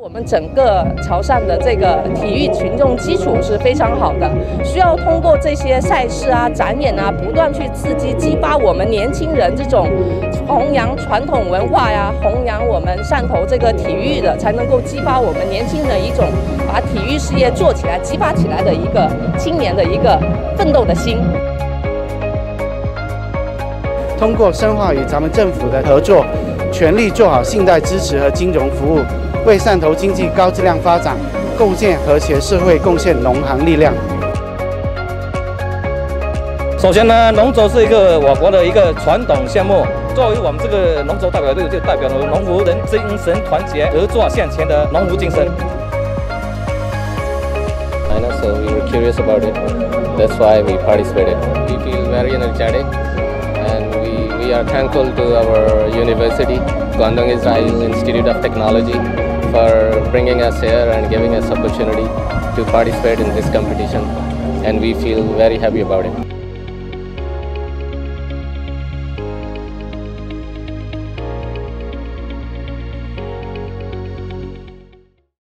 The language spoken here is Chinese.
我们整个潮汕的这个体育群众基础是非常好的，需要通过这些赛事啊、展演啊，不断去刺激、激发我们年轻人这种弘扬传统文化呀、弘扬我们汕头这个体育的，才能够激发我们年轻人一种把体育事业做起来、激发起来的一个青年的一个奋斗的心。通过深化与咱们政府的合作，全力做好信贷支持和金融服务。为汕头经济高质量发展构建和谐社会贡献农行力量。首先呢，龙舟是一个我国的一个传统项目。作为我们这个龙舟代表队，就代表了农湖人精神、团结、合作向前的农湖精神。I know, so we were curious about it. That's why we participated. We feel very energetic, are thankful to our university, Guangdong Israel Institute of Technology. for bringing us here and giving us opportunity to participate in this competition and we feel very happy about it.